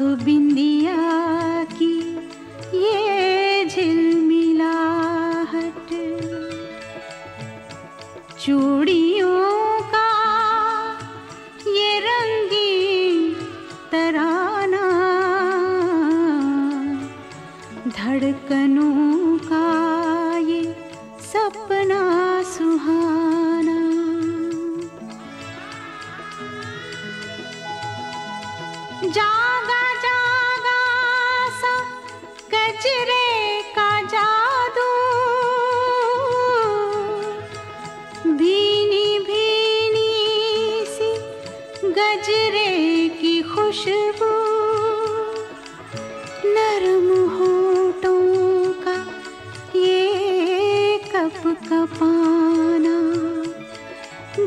शोख बिंदिया की ये झिलमिलाहट चूड़ियों का ये रंगी तराना। धड़कनों का ये सपना सुहाना। जागा कचरे का जादू। भीनी भीनी सी गजरे की खुशबू। नरम होठों का ये कप कपाना।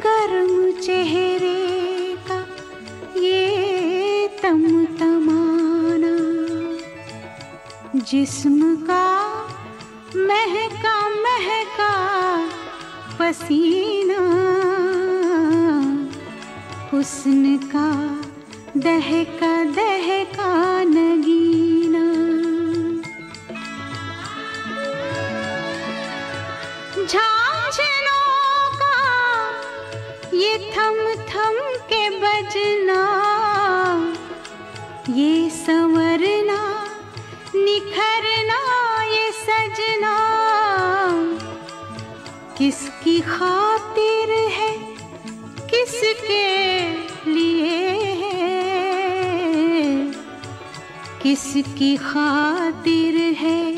गर्म चेहरे जिस्म का महका महका पसीना, हुस्न का दहका दहका नगीना। झांझनों का ये थम थम के बजना, ये संवरना निखरना ये सजना। किसकी खातिर है किसके लिए है? किसकी खातिर है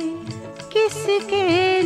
किसके